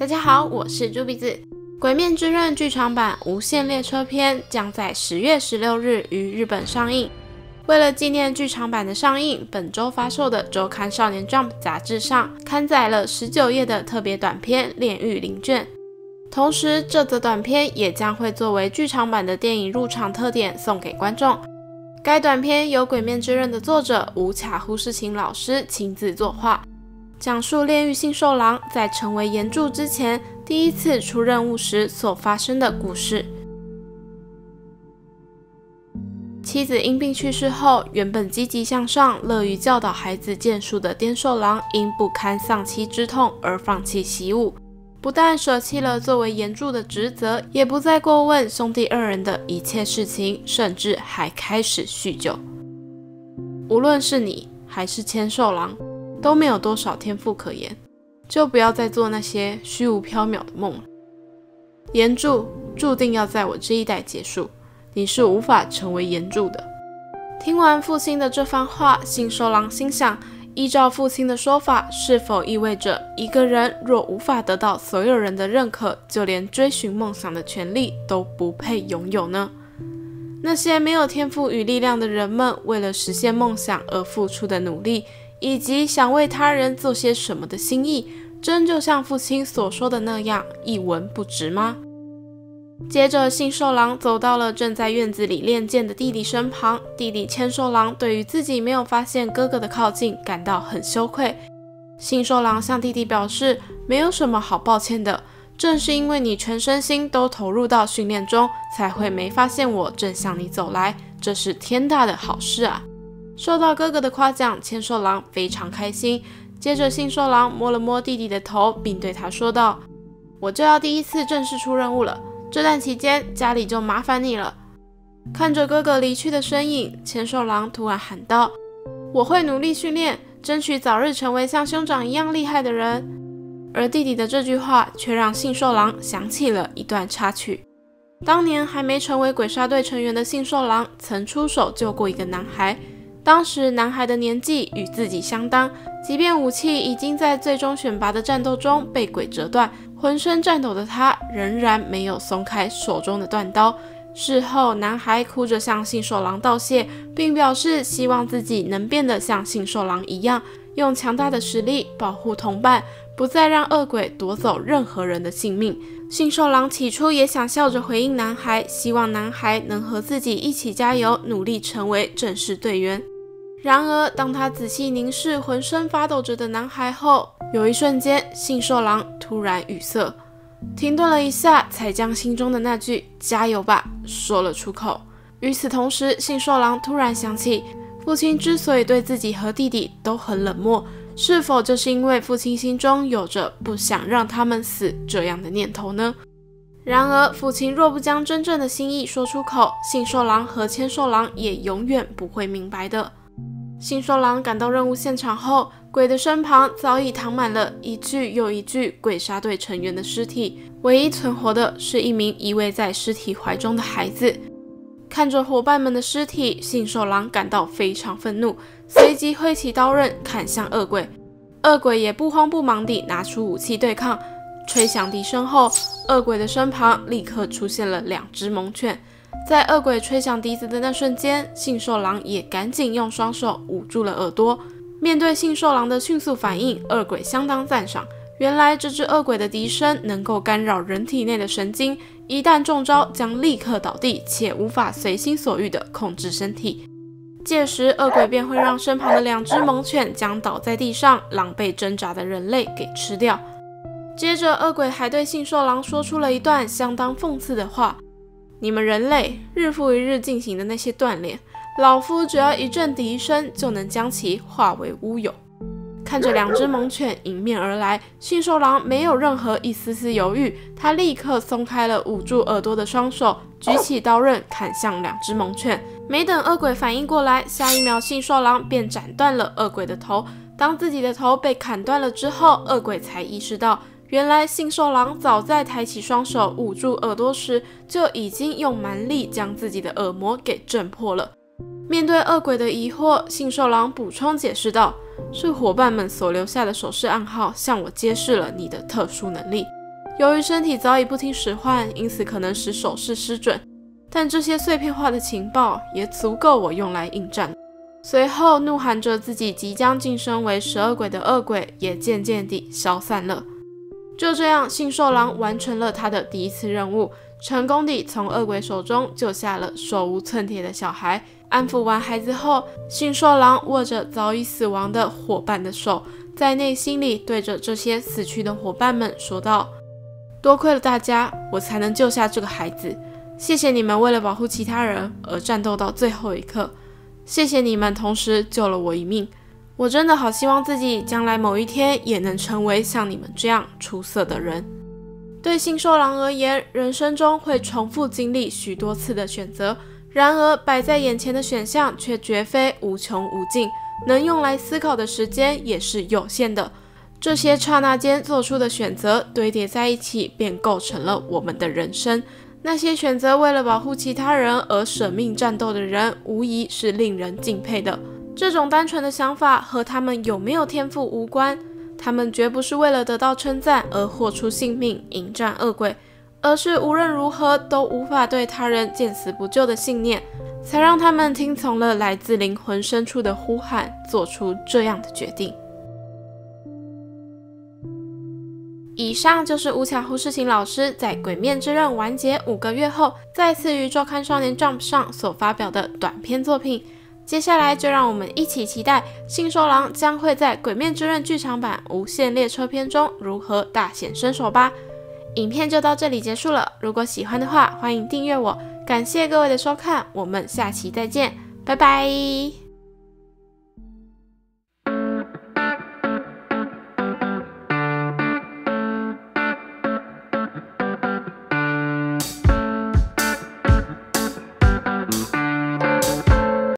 大家好，我是猪鼻子。《鬼面之刃》剧场版《无限列车篇》将在十月十六日于日本上映。为了纪念剧场版的上映，本周发售的周刊《少年 Jump》杂志上刊载了十九页的特别短片《炼狱灵卷》。同时，这则短片也将会作为剧场版的电影入场特点送给观众。该短片由《鬼面之刃》的作者无卡呼士琴老师亲自作画。讲述炼狱信受郎在成为岩柱之前第一次出任务时所发生的故事。妻子因病去世后，原本积极向上、乐于教导孩子剑术的颠受郎，因不堪丧妻之痛而放弃习武，不但舍弃了作为岩柱的职责，也不再过问兄弟二人的一切事情，甚至还开始酗酒。无论是你还是千寿郎。都没有多少天赋可言，就不要再做那些虚无缥缈的梦了。岩柱注定要在我这一代结束，你是无法成为岩柱的。听完父亲的这番话，信受郎心想：依照父亲的说法，是否意味着一个人若无法得到所有人的认可，就连追寻梦想的权利都不配拥有呢？那些没有天赋与力量的人们，为了实现梦想而付出的努力。以及想为他人做些什么的心意，真就像父亲所说的那样一文不值吗？接着，信受郎走到了正在院子里练剑的弟弟身旁。弟弟千寿郎对于自己没有发现哥哥的靠近感到很羞愧。信受郎向弟弟表示，没有什么好抱歉的，正是因为你全身心都投入到训练中，才会没发现我正向你走来，这是天大的好事啊！受到哥哥的夸奖，千寿郎非常开心。接着，信寿郎摸了摸弟弟的头，并对他说道：“我就要第一次正式出任务了，这段期间家里就麻烦你了。”看着哥哥离去的身影，千寿郎突然喊道：“我会努力训练，争取早日成为像兄长一样厉害的人。”而弟弟的这句话却让信寿郎想起了一段插曲：当年还没成为鬼杀队成员的信寿郎，曾出手救过一个男孩。当时男孩的年纪与自己相当，即便武器已经在最终选拔的战斗中被鬼折断，浑身颤抖的他仍然没有松开手中的断刀。事后，男孩哭着向信受郎道谢，并表示希望自己能变得像信受郎一样，用强大的实力保护同伴，不再让恶鬼夺走任何人的性命。信受郎起初也想笑着回应男孩，希望男孩能和自己一起加油，努力成为正式队员。然而，当他仔细凝视浑身发抖着的男孩后，有一瞬间，信受郎突然语塞，停顿了一下，才将心中的那句“加油吧”说了出口。与此同时，信受郎突然想起，父亲之所以对自己和弟弟都很冷漠，是否就是因为父亲心中有着不想让他们死这样的念头呢？然而，父亲若不将真正的心意说出口，信受郎和千寿郎也永远不会明白的。信受郎赶到任务现场后，鬼的身旁早已躺满了一具又一具鬼杀队成员的尸体，唯一存活的是一名依偎在尸体怀中的孩子。看着伙伴们的尸体，信受郎感到非常愤怒，随即挥起刀刃砍向恶鬼。恶鬼也不慌不忙地拿出武器对抗，吹响笛声后，恶鬼的身旁立刻出现了两只猛犬。在恶鬼吹响笛子的那瞬间，信受郎也赶紧用双手捂住了耳朵。面对信受郎的迅速反应，恶鬼相当赞赏。原来这只恶鬼的笛声能够干扰人体内的神经，一旦中招将立刻倒地，且无法随心所欲地控制身体。届时，恶鬼便会让身旁的两只猛犬将倒在地上狼狈挣扎的人类给吃掉。接着，恶鬼还对信受郎说出了一段相当讽刺的话。你们人类日复一日进行的那些锻炼，老夫只要一阵笛声就能将其化为乌有。看着两只猛犬迎面而来，信受郎没有任何一丝丝犹豫，他立刻松开了捂住耳朵的双手，举起刀刃砍向两只猛犬。没等恶鬼反应过来，下一秒信受郎便斩断了恶鬼的头。当自己的头被砍断了之后，恶鬼才意识到。原来信受郎早在抬起双手捂住耳朵时，就已经用蛮力将自己的耳膜给震破了。面对恶鬼的疑惑，信受郎补充解释道：“是伙伴们所留下的手势暗号，向我揭示了你的特殊能力。”由于身体早已不听使唤，因此可能使手势失准。但这些碎片化的情报也足够我用来应战。随后，怒喊着自己即将晋升为十二鬼的恶鬼也渐渐地消散了。就这样，信兽狼完成了他的第一次任务，成功地从恶鬼手中救下了手无寸铁的小孩。安抚完孩子后，信兽狼握着早已死亡的伙伴的手，在内心里对着这些死去的伙伴们说道：“多亏了大家，我才能救下这个孩子。谢谢你们为了保护其他人而战斗到最后一刻。谢谢你们，同时救了我一命。”我真的好希望自己将来某一天也能成为像你们这样出色的人。对信兽狼而言，人生中会重复经历许多次的选择，然而摆在眼前的选项却绝非无穷无尽，能用来思考的时间也是有限的。这些刹那间做出的选择堆叠在一起，便构成了我们的人生。那些选择为了保护其他人而舍命战斗的人，无疑是令人敬佩的。这种单纯的想法和他们有没有天赋无关，他们绝不是为了得到称赞而豁出性命迎战恶鬼，而是无论如何都无法对他人见死不救的信念，才让他们听从了来自灵魂深处的呼喊，做出这样的决定。以上就是吴巧胡世晴老师在《鬼面之刃》完结五个月后，再次于周刊少年 Jump 上所发表的短篇作品。接下来就让我们一起期待信兽狼将会在《鬼面之刃》剧场版《无限列车篇》中如何大显身手吧。影片就到这里结束了，如果喜欢的话，欢迎订阅我。感谢各位的收看，我们下期再见，拜拜。